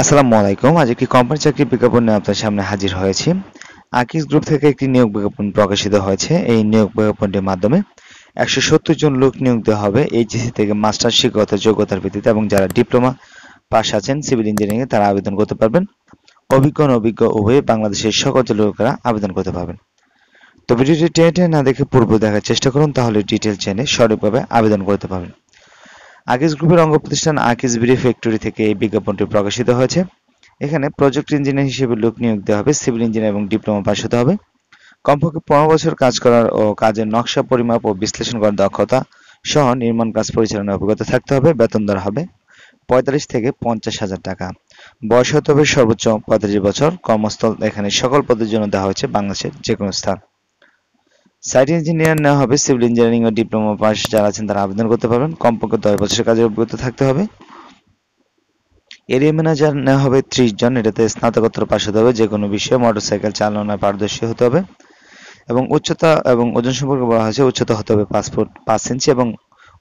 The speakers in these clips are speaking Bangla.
আসসালামু আলাইকুম। আজ একটি কোম্পানি চাকরির বিজ্ঞাপন নিয়ে আপনার সামনে হাজির হয়েছি। আকিস গ্রুপ থেকে একটি নিয়োগ বিজ্ঞাপন প্রকাশিত হয়েছে। এই নিয়োগ বিজ্ঞাপনটির মাধ্যমে একশো সত্তর জন লোক নিয়োগ দেওয়া হবে। এইচএসসি থেকে মাস্টার শিক্ষকতা, যোগ্যতার ভিত্তিতে এবং যারা ডিপ্লোমা পাশ আছেন, সিভিল ইঞ্জিনিয়ারিং এ, তারা আবেদন করতে পারবেন। অভিজ্ঞ অভিজ্ঞ উভয়ে বাংলাদেশের সকল লোকেরা আবেদন করতে পারবেন। তো ভিডিওটি টেনে টেনে না দেখে পূর্ব দেখার চেষ্টা করুন, তাহলে ডিটেল জেনে সঠিকভাবে আবেদন করতে পারবেন। আকিস গ্রুপের অঙ্গ প্রতিষ্ঠান আকিস বিডি ফ্যাক্টরি থেকে এই বিজ্ঞাপনটি প্রকাশিত হয়েছে। এখানে প্রজেক্ট ইঞ্জিনিয়ার হিসেবে লোক নিয়োগ দেওয়া হবে, সিভিল ইঞ্জিনিয়ার এবং ডিপ্লোমা পাস হতে হবে। কমপক্ষে পনেরো বছর কাজ করার ও কাজের নকশা পরিমাপ ও বিশ্লেষণ করার দক্ষতা সহ নির্মাণ কাজ পরিচালনার অভিজ্ঞতা থাকতে হবে, বেতন দর হবে পঁয়তাল্লিশ থেকে পঞ্চাশ হাজার টাকা। বয়স হতে হবে সর্বোচ্চ পঁয়তাল্লিশ বছর। কর্মস্থল এখানে সকল পদের জন্য দেওয়া হয়েছে বাংলাদেশের যে কোনো স্থান। সাইট ইঞ্জিনিয়ার নেওয়া হবে, সিভিল ইঞ্জিনিয়ারিং ও ডিপ্লোমা পাস যারা আছেন তারা আবেদন করতে পারবেন। কমপক্ষে দশ বছরের কাজের অভিজ্ঞতা থাকতে হবে। এরিয়া ম্যানেজার নেওয়া হবে ত্রিশ জন, এটাতে স্নাতকোত্তর পাশ হতে হবে যে কোনো বিষয়ে মোটরসাইকেল চালনায় পারদর্শী হতে হবে। এবং উচ্চতা এবং ওজন সম্পর্কে বলা হয়েছে, উচ্চতা হতে হবে পাঁচ ফুট পাঁচ ইঞ্চি এবং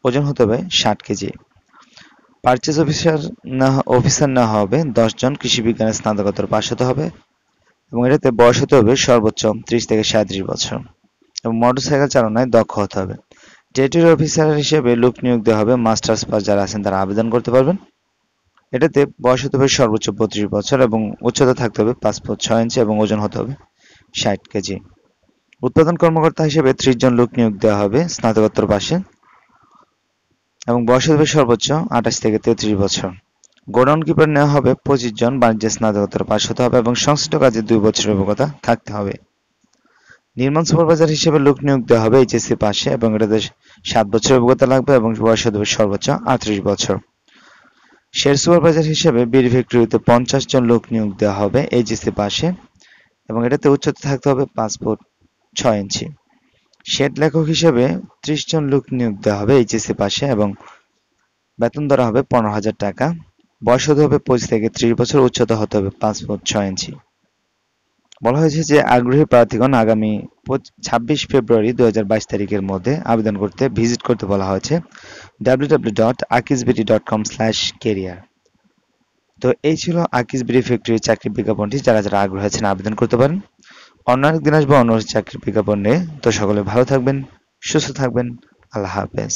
ওজন হতে হবে ষাট কেজি। পারচেজ অফিসার না অফিসার নেওয়া হবে দশ জন, কৃষি বিজ্ঞানে স্নাতকোত্তর পাশ হতে হবে। এবং এটাতে বয়স হতে হবে সর্বোচ্চ ত্রিশ থেকে সাঁত্রিশ বছর। এবং মোটরসাইকেল চালনায় দক্ষ হতে হবে। টেরিটরি অফিসার হিসেবে লোক নিয়োগ দেওয়া হবে। মাস্টার্স পাস যারা আছেন তারা আবেদন করতে পারবেন। এটাতে বয়স হতে হবে সর্বোচ্চ বত্রিশ বছর এবং উচ্চতা থাকতে হবে পাঁচ ফুট ছয় ইঞ্চি এবং ওজন হতে হবে ষাট কেজি। উৎপাদন কর্মকর্তা হিসেবে ত্রিশ জন লোক নিয়োগ দেওয়া হবে স্নাতকোত্তর পাশে এবং বয়স হবে সর্বোচ্চ আঠাশ থেকে তেত্রিশ বছর। গোডাউন কিপার নেওয়া হবে পঁচিশ জন বাণিজ্য স্নাতকোত্তর পাশ হতে হবে এবং সংশ্লিষ্ট কাজে দুই বছরের অভিজ্ঞতা থাকতে হবে। নির্মাণ সুপারভাইজার হিসেবে লোক নিয়োগ দেওয়া হবে এইচএসসি পাশে এবং এটাতে সাত বছরের অভিজ্ঞতা লাগবে এবং বয়স হবে সর্বোচ্চ আটত্রিশ বছর। শেয়ার সুপারভাইজার হিসেবে বিড়ি ফ্যাক্টরিতে পঞ্চাশ জন লোক নিয়োগ দেওয়া হবে এইচএসসি পাশে এবং এটাতে উচ্চতা থাকতে হবে ফুট ছয় ইঞ্চি। শেড লেখক হিসেবে ত্রিশ জন লোক নিয়োগ দেওয়া হবে এইচএসসি পাশে এবং বেতন ধরা হবে পনেরো হাজার টাকা। বয়স হতে হবে পঁচিশ থেকে ত্রিশ বছর, উচ্চতা হতে হবে পাঁচ ফুট ছয় ইঞ্চি। বলা হয়েছে যে আগ্রহী প্রার্থীগণ আগামী ছাব্বিশ ফেব্রুয়ারি দু তারিখের মধ্যে আবেদন করতে ভিজিট করতে বলা হয়েছে www.akisbiti.com/career তো এই ছিল আকিসবিডি ফ্যাক্টরি চাকরি বিজ্ঞাপনটি। যারা যারা আগ্রহ আছেন আবেদন করতে পারেন। অন্য একদিন আসব অন্য চাকরির বিজ্ঞাপন নিয়ে। তো সকলে ভালো থাকবেন, সুস্থ থাকবেন। আল্লাহ হাফেজ।